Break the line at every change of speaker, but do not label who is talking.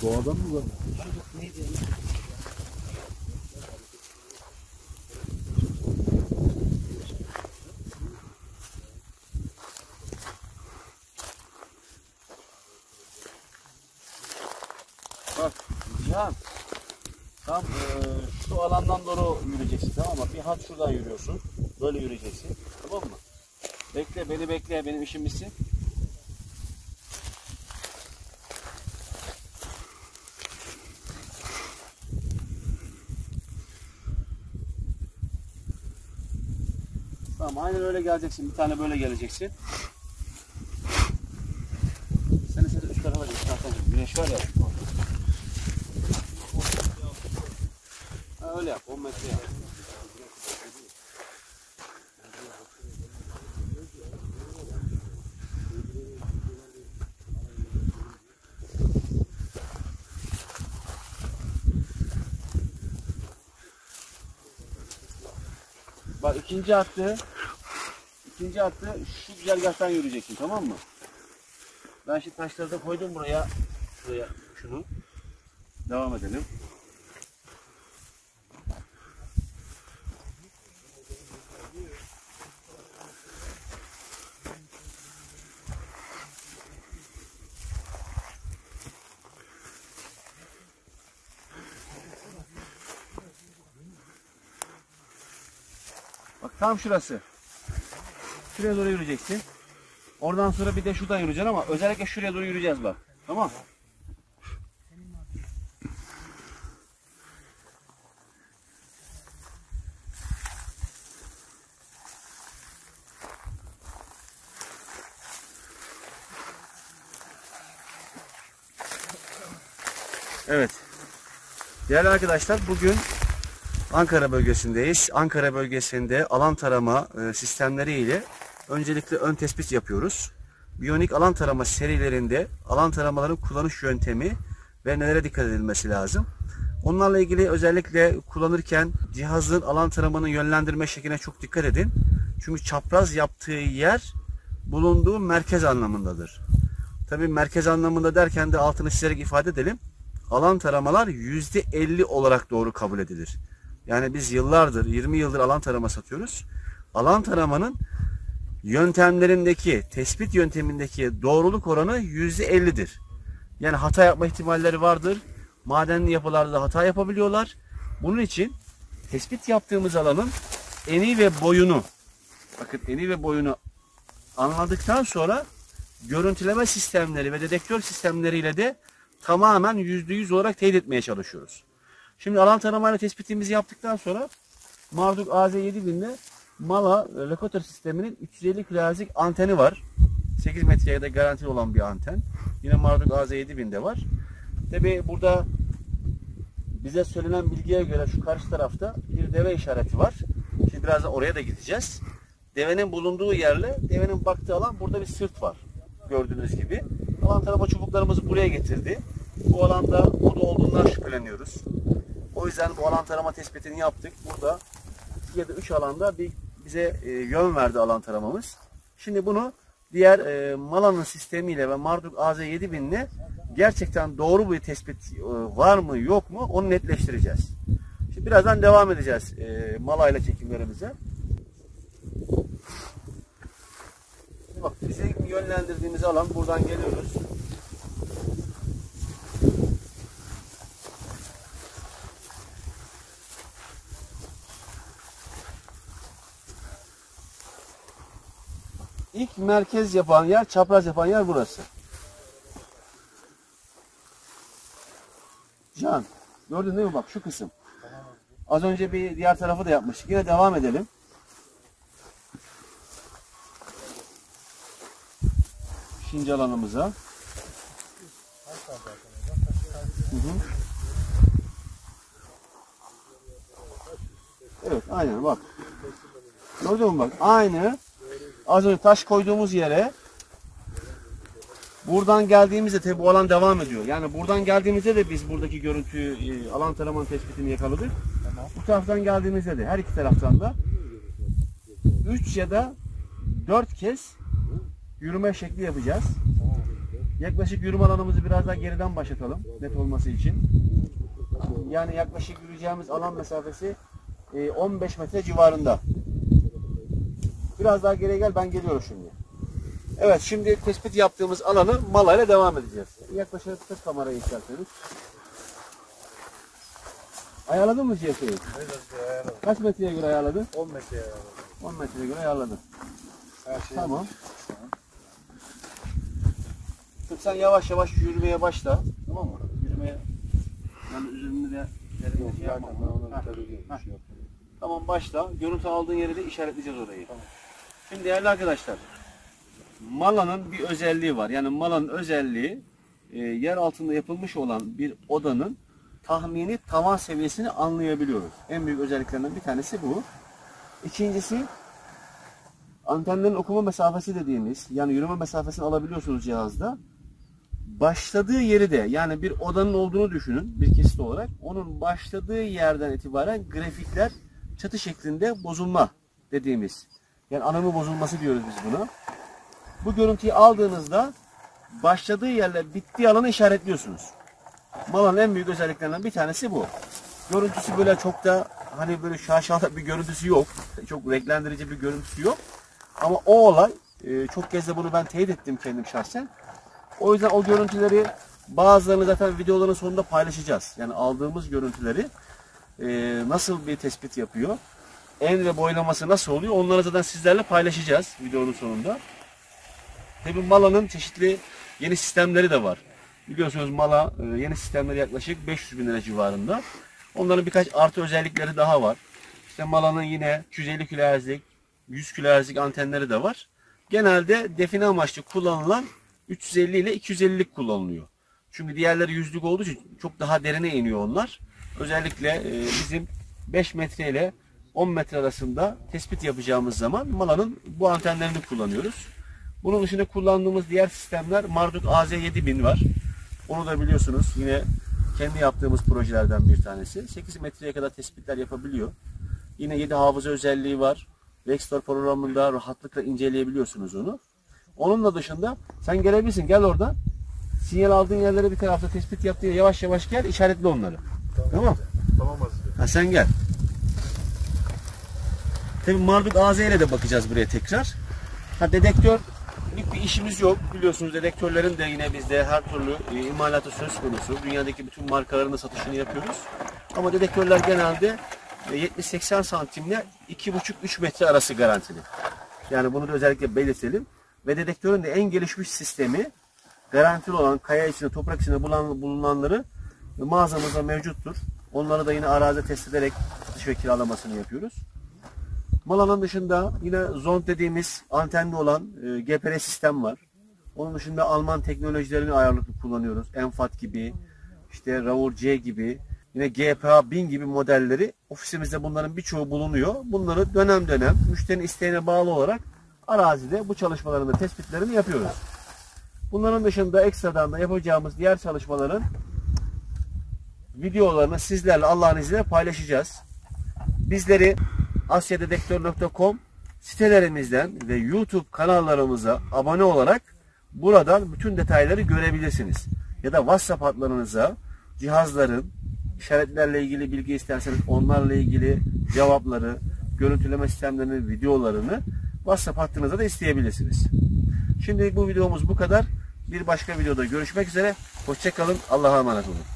Sen doğadan mı
Cihan. Tam eee, şu alandan doğru yürüyeceksin tamam mı? Bir hat şuradan yürüyorsun. Böyle yürüyeceksin. Tamam mı? Bekle beni bekle benim işim bitsin. Tamam aynen öyle geleceksin. Bir tane böyle geleceksin. Sen de sen de üst tarafa geç. Güneş var ya. Ha, öyle yap. 10 metre yap. Bak ikinci hattı ikinci hattı şu güzergahtan yürüyeceksin tamam mı? Ben şimdi taşları da koydum buraya. Şuraya şunu. Devam edelim. Bak tam şurası. Şuraya doğru yürüyeceksin. Oradan sonra bir de şuradan yürüyeceksin ama özellikle şuraya doğru yürüyeceğiz bak. Tamam. Evet. Değerli arkadaşlar bugün Ankara bölgesindeyiz. Ankara bölgesinde alan tarama e, sistemleri ile öncelikle ön tespit yapıyoruz. Biyonik alan tarama serilerinde alan taramaların kullanış yöntemi ve nelere dikkat edilmesi lazım. Onlarla ilgili özellikle kullanırken cihazın alan taramanın yönlendirme şekline çok dikkat edin. Çünkü çapraz yaptığı yer bulunduğu merkez anlamındadır. Tabii merkez anlamında derken de altını çizerek ifade edelim. Alan taramalar %50 olarak doğru kabul edilir. Yani biz yıllardır, 20 yıldır alan tarama satıyoruz. Alan taramanın yöntemlerindeki, tespit yöntemindeki doğruluk oranı %50'dir. Yani hata yapma ihtimalleri vardır. Madenli yapılarda hata yapabiliyorlar. Bunun için tespit yaptığımız alanın eni ve boyunu, bakın eni ve boyunu anladıktan sonra görüntüleme sistemleri ve dedektör sistemleriyle de tamamen %100 olarak teyit etmeye çalışıyoruz. Şimdi alan taramayla tespitimizi yaptıktan sonra Marduk AZ7000'de Mala e, lokatör sisteminin 350 kHz'lik anteni var. 8 metreye de garantili olan bir anten. Yine Marduk AZ7000'de var. Tabi burada bize söylenen bilgiye göre şu karşı tarafta bir deve işareti var. Şimdi birazdan oraya da gideceğiz. Devenin bulunduğu yerle devenin baktığı alan burada bir sırt var. Gördüğünüz gibi. Alan tarama çubuklarımızı buraya getirdi. Bu alanda oda olduğundan şüpheleniyoruz. O yüzden bu alan tarama tespitini yaptık. Burada 2 ya da 3 alanda bir bize e, yön verdi alan taramamız. Şimdi bunu diğer e, Mala'nın sistemiyle ve Marduk AZ7000 ile gerçekten doğru bir tespit e, var mı yok mu onu netleştireceğiz. Şimdi birazdan devam edeceğiz e, Mala çekimlerimize. Bak bizi yönlendirdiğimiz alan buradan geliyoruz. Merkez yapan yer, çapraz yapan yer burası. Can, gördün değil mi bak şu kısım. Az önce bir diğer tarafı da yapmıştık. Yine devam edelim. İkinci alanımıza. Hı hı. Evet aynen bak. Gördün mü bak aynı az önce taş koyduğumuz yere buradan geldiğimizde tabi bu alan devam ediyor. Yani buradan geldiğimizde de biz buradaki görüntüyü e, alan taramanın tespitini yakaladık. Bu taraftan geldiğimizde de her iki taraftan da 3 ya da 4 kez yürüme şekli yapacağız. Yaklaşık yürüme alanımızı biraz daha geriden başlatalım net olması için. Yani yaklaşık yürüyeceğimiz alan mesafesi e, 15 metre civarında. Biraz daha geriye gel ben geliyorum şimdi. Evet şimdi tespit yaptığımız alanı malayla devam edeceğiz. Yaklaşık tut kamerayı isterseniz. Ayarladın mı GS'yi?
Evet, ayarladım.
Kaç metreye göre ayarladın?
10 metre ayarladım.
10 metreye göre ayarladın.
Her şey
Tamam. Şimdi sen yavaş yavaş yürümeye başla. Tamam mı? Yürümeye. Yani üzerinde de
Yok,
şey
şey.
Tamam başla. Görüntü aldığın yeri de işaretleyeceğiz orayı. Şimdi değerli arkadaşlar. Malanın bir özelliği var. Yani malanın özelliği e, yer altında yapılmış olan bir odanın tahmini tavan seviyesini anlayabiliyoruz. En büyük özelliklerinden bir tanesi bu. İkincisi antenlerin okuma mesafesi dediğimiz yani yürüme mesafesini alabiliyorsunuz cihazda. Başladığı yeri de yani bir odanın olduğunu düşünün bir kesit olarak. Onun başladığı yerden itibaren grafikler çatı şeklinde bozulma dediğimiz. Yani anımı bozulması diyoruz biz buna. Bu görüntüyü aldığınızda başladığı yerle bittiği alanı işaretliyorsunuz. Malanın en büyük özelliklerinden bir tanesi bu. Görüntüsü böyle çok da hani böyle şaşalı bir görüntüsü yok. Çok renklendirici bir görüntüsü yok. Ama o olay e, çok kez de bunu ben teyit ettim kendim şahsen. O yüzden o görüntüleri bazılarını zaten videoların sonunda paylaşacağız. Yani aldığımız görüntüleri e, nasıl bir tespit yapıyor, en ve boylaması nasıl oluyor onları zaten sizlerle paylaşacağız videonun sonunda. Tabi Mala'nın çeşitli yeni sistemleri de var. Biliyorsunuz Mala e, yeni sistemleri yaklaşık 500 bin lira civarında. Onların birkaç artı özellikleri daha var. İşte Mala'nın yine 250 kHz'lik, 100 kHz'lik antenleri de var. Genelde define amaçlı kullanılan 350 ile 250'lik kullanılıyor. Çünkü diğerleri yüzlük olduğu için çok daha derine iniyor onlar. Özellikle e, bizim 5 metre ile 10 metre arasında tespit yapacağımız zaman Mala'nın bu antenlerini kullanıyoruz. Bunun dışında kullandığımız diğer sistemler Marduk AZ7000 var. Onu da biliyorsunuz yine kendi yaptığımız projelerden bir tanesi. 8 metreye kadar tespitler yapabiliyor. Yine 7 hafıza özelliği var. Vextor programında rahatlıkla inceleyebiliyorsunuz onu. Onunla dışında sen gelebilirsin. Gel oradan. Sinyal aldığın yerlere bir tarafta tespit yaptığın yavaş yavaş gel. işaretle onları. Tamam.
Tamam Bey.
Ha sen gel. Tabii Marduk AZ ile de bakacağız buraya tekrar. Ha dedektör bir işimiz yok. Biliyorsunuz dedektörlerin de yine bizde her türlü e, imalatı söz konusu. Dünyadaki bütün markaların da satışını yapıyoruz. Ama dedektörler genelde e, 70-80 santimle 2,5-3 metre arası garantili. Yani bunu da özellikle belirtelim. Ve dedektörün de en gelişmiş sistemi garantili olan kaya içinde, toprak içinde bulan- bulunanları mağazamızda mevcuttur. Onları da yine arazide test ederek satış ve kiralamasını yapıyoruz. Malanın dışında yine Zond dediğimiz antenli olan e, GPR sistem var. Onun dışında Alman teknolojilerini ayarlıklı kullanıyoruz. Enfat gibi, işte Raur C gibi, yine GPA 1000 gibi modelleri ofisimizde bunların birçoğu bulunuyor. Bunları dönem dönem müşterinin isteğine bağlı olarak arazide bu çalışmaların da tespitlerini yapıyoruz. Bunların dışında ekstradan da yapacağımız diğer çalışmaların videolarını sizlerle Allah'ın izniyle paylaşacağız. Bizleri asyadedektör.com sitelerimizden ve YouTube kanallarımıza abone olarak buradan bütün detayları görebilirsiniz. Ya da WhatsApp hatlarınıza cihazların işaretlerle ilgili bilgi isterseniz onlarla ilgili cevapları, görüntüleme sistemlerinin videolarını WhatsApp hattınıza da isteyebilirsiniz. Şimdi bu videomuz bu kadar. Bir başka videoda görüşmek üzere. Hoşçakalın. Allah'a emanet olun.